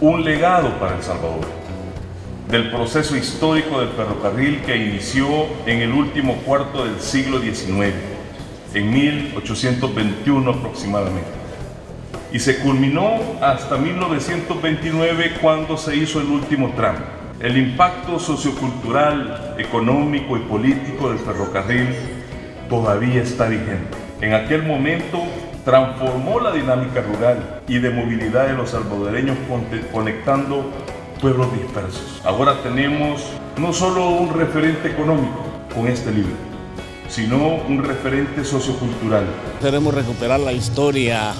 un legado para El Salvador, del proceso histórico del ferrocarril que inició en el último cuarto del siglo XIX, en 1821 aproximadamente, y se culminó hasta 1929 cuando se hizo el último tramo. El impacto sociocultural, económico y político del ferrocarril todavía está vigente. En aquel momento transformó la dinámica rural y de movilidad de los salvadoreños conectando pueblos dispersos. Ahora tenemos no solo un referente económico con este libro, sino un referente sociocultural. Queremos recuperar la historia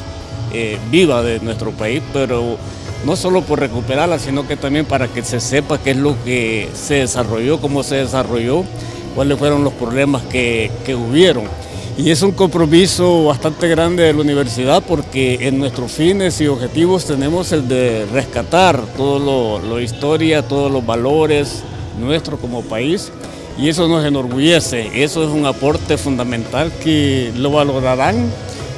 eh, viva de nuestro país, pero no solo por recuperarla, sino que también para que se sepa qué es lo que se desarrolló, cómo se desarrolló, cuáles fueron los problemas que, que hubieron. Y es un compromiso bastante grande de la universidad porque en nuestros fines y objetivos tenemos el de rescatar todo lo, historia, todos los valores nuestros como país. Y eso nos enorgullece, eso es un aporte fundamental que lo valorarán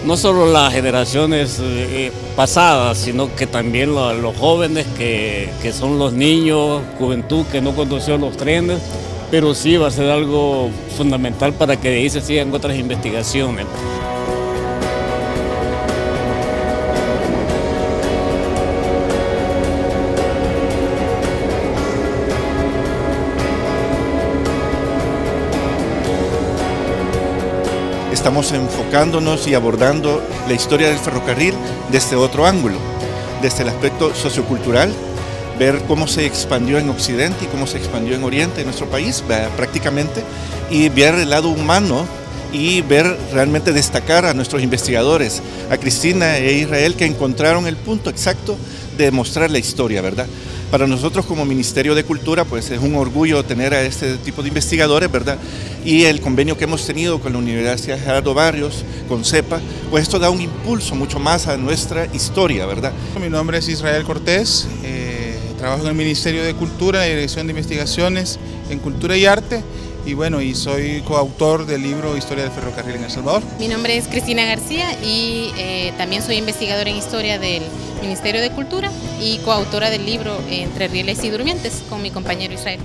no solo las generaciones eh, pasadas, sino que también los, jóvenes que, que son los niños, juventud que no conoció los trenes pero sí va a ser algo fundamental para que de ahí se sigan otras investigaciones. Estamos enfocándonos y abordando la historia del ferrocarril desde otro ángulo, desde el aspecto sociocultural, ver cómo se expandió en Occidente y cómo se expandió en Oriente, en nuestro país, prácticamente, y ver el lado humano y ver realmente destacar a nuestros investigadores, a Cristina e Israel, que encontraron el punto exacto de mostrar la historia, ¿verdad? Para nosotros como Ministerio de Cultura, pues es un orgullo tener a este tipo de investigadores, ¿verdad? Y el convenio que hemos tenido con la Universidad Gerardo Barrios, con CEPA, pues esto da un impulso mucho más a nuestra historia, ¿verdad? Mi nombre es Israel Cortés. Eh, Trabajo en el Ministerio de Cultura, la Dirección de Investigaciones en Cultura y Arte y bueno, y soy coautor del libro Historia del Ferrocarril en El Salvador. Mi nombre es Cristina García y eh, también soy investigadora en Historia del Ministerio de Cultura y coautora del libro Entre Rieles y Durmientes con mi compañero Israel.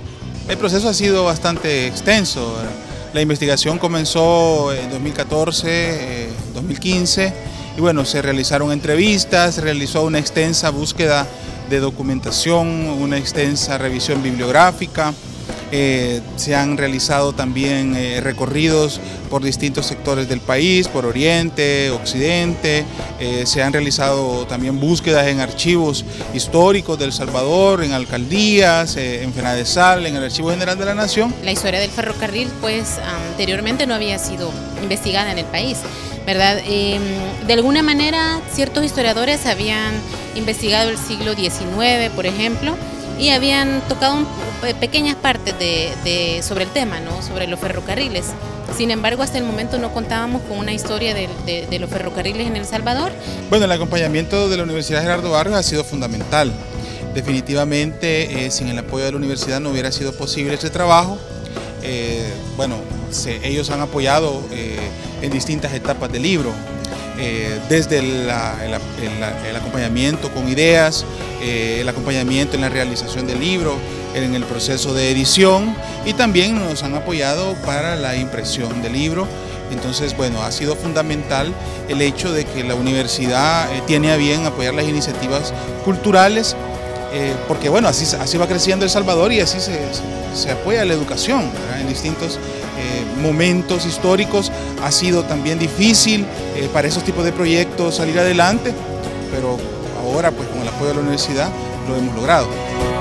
El proceso ha sido bastante extenso. La investigación comenzó en 2014, 2015 eh, y bueno, se realizaron entrevistas, se realizó una extensa búsqueda de documentación, una extensa revisión bibliográfica. Eh, se han realizado también eh, recorridos por distintos sectores del país, por Oriente, Occidente, eh, se han realizado también búsquedas en archivos históricos del Salvador, en alcaldías, en Fenadesal, en el Archivo General de la Nación. La historia del ferrocarril pues anteriormente no había sido investigada en el país. ¿verdad? Em, de alguna manera, ciertos historiadores habían investigado el siglo XIX, por ejemplo, y habían tocado pequeñas partes de, sobre el tema, ¿no? sobre los ferrocarriles. Sin embargo, hasta el momento no contábamos con una historia de, los ferrocarriles en El Salvador. Bueno, el acompañamiento de la Universidad Gerardo Vargas ha sido fundamental. Definitivamente, eh, sin el apoyo de la universidad no hubiera sido posible ese trabajo. Eh, bueno, ellos han apoyado eh, en distintas etapas del libro, eh, desde el, acompañamiento con ideas, eh, el acompañamiento en la realización del libro, en el proceso de edición y también nos han apoyado para la impresión del libro. Entonces, bueno, ha sido fundamental el hecho de que la universidad tiene a bien apoyar las iniciativas culturales, porque bueno, así, así va creciendo El Salvador y así se, se apoya la educación en distintos eh, momentos históricos. Ha sido también difícil eh, para esos tipos de proyectos salir adelante, pero ahora pues con el apoyo de la universidad lo hemos logrado.